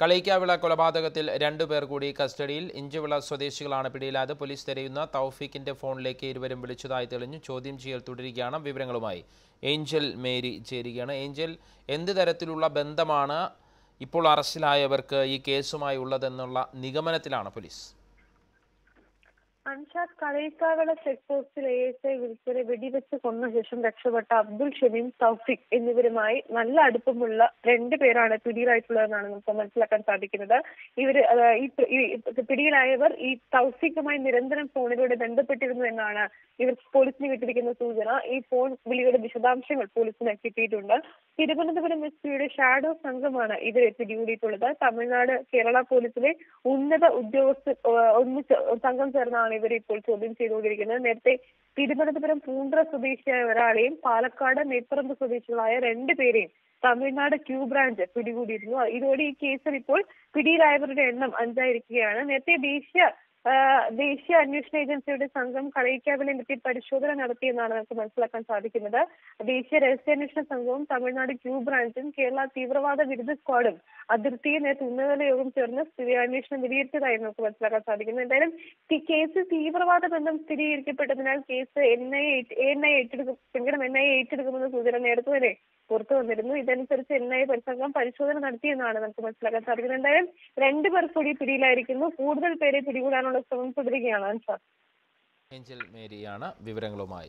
കളയിക്കാവിള കൊലപാതകത്തിൽ രണ്ടുപേർ കൂടി കസ്റ്റഡിയിൽ. ഇഞ്ചുവിള സ്വദേശികളാണ് പിടിയിലായത്. പോലീസ് തിരയുന്ന തൗഫീഖിന്റെ ഫോണിലേക്ക് ഇരുവരും വിളിച്ചതായി തെളിഞ്ഞു. ചോദ്യം ചെയ്യൽ തുടരുകയാണ്. വിവരങ്ങളുമായി ഏഞ്ചൽ മേരി ചേരുകയാണ്. ഏഞ്ചൽ എന്ത് തരത്തിലുള്ള ബന്ധമാണ് ഇപ്പോൾ അറസ്റ്റിലായവർക്ക് ഈ കേസുമായി ഉള്ളതെന്നുള്ള നിഗമനത്തിലാണ് പോലീസ്? അൻഷാദ് കളയിക്കാവിള ചെക്ക് പോസ്റ്റിൽ എ എസ് ഐ വിളിച്ചവരെ വെടിവെച്ച് കൊന്ന ശേഷം രക്ഷപ്പെട്ട അബ്ദുൾ ഷമീം തൗഫിക് എന്നിവരുമായി നല്ല അടുപ്പമുള്ള രണ്ട് പേരാണ് പിടിയിലായിട്ടുള്ളതെന്നാണ് നമുക്ക് മനസ്സിലാക്കാൻ സാധിക്കുന്നത്. ഇവർ ഈ പിടിയിലായവർ ഈ തൗഫിക്കുമായി നിരന്തരം ഫോണിലൂടെ ബന്ധപ്പെട്ടിരുന്നു എന്നാണ് ഇവർ പോലീസിന് വിട്ടിരിക്കുന്ന സൂചന. ഈ ഫോൺ വിളിയുടെ വിശദാംശങ്ങൾ പോലീസിന് കിട്ടിയിട്ടുണ്ട്. തിരുവനന്തപുരം എസ് പിയുടെ ഷാഡോ സംഘമാണ് ഇവരെ പിടികൂടിയിട്ടുള്ളത്. തമിഴ്നാട് കേരള പോലീസിലെ ഉന്നത ഉദ്യോഗസ്ഥർ ഒന്നിച്ച് സംഘം ചേർന്നാണ് ഇവരെ ഇപ്പോൾ ചോദ്യം ചെയ്തുകൊണ്ടിരിക്കുന്നത്. നേരത്തെ തിരുവനന്തപുരം പൂന്ത്ര സ്വദേശിയായ ഒരാളെയും പാലക്കാട് നെയ്പ്പറമ്പ് സ്വദേശികളായ രണ്ട് പേരെയും തമിഴ്നാട് ക്യൂ ബ്രാഞ്ച് പിടികൂടിയിരുന്നു. ഇതോടെ ഈ കേസിൽ ഇപ്പോൾ പിടിയിലായവരുടെ എണ്ണം അഞ്ചായിരിക്കുകയാണ്. നേരത്തെ ദേശീയ ദേശീയ അന്വേഷണ ഏജൻസിയുടെ സംഘം കളയിക്കാവിലെ എത്തി പരിശോധന നടത്തിയെന്നാണ് നമുക്ക് മനസ്സിലാക്കാൻ സാധിക്കുന്നത്. ദേശീയ രഹസ്യാന്വേഷണ സംഘവും തമിഴ്നാട് ക്യൂ ബ്രാഞ്ചും കേരള തീവ്രവാദ വിരുദ്ധ സ്ക്വാഡും അതിർത്തിയെ നേരത്തെ ഉന്നതതല യോഗം ചേർന്ന് സ്ഥിതി അന്വേഷണം വിലയിരുത്തിയതായി നമുക്ക് മനസ്സിലാക്കാൻ സാധിക്കുന്നു. എന്തായാലും കേസ് തീവ്രവാദ ബന്ധം സ്ഥിരീകരിക്കപ്പെട്ടതിനാൽ case N I N I ഏറ്റെടുക്കും പിന്നീട് എൻ ഐ ഏറ്റെടുക്കുമെന്ന സൂചന നേരത്തെ തന്നെ പുറത്തു വന്നിരുന്നു. ഇതനുസരിച്ച് എൻ ഐ പരിസംഘം പരിശോധന നടത്തിയെന്നാണ് നമുക്ക് മനസ്സിലാക്കാൻ സാധിക്കുന്നത്. എന്തായാലും രണ്ടുപേർ കൂടി പിടിയിലായിരിക്കുന്നു. കൂടുതൽ പേരെ പിടികൂടാനുള്ള ശ്രമം തുടരുകയാണ് അൻസാർ. ഏഞ്ചൽ മേരിയാണ് വിവരങ്ങളുമായി.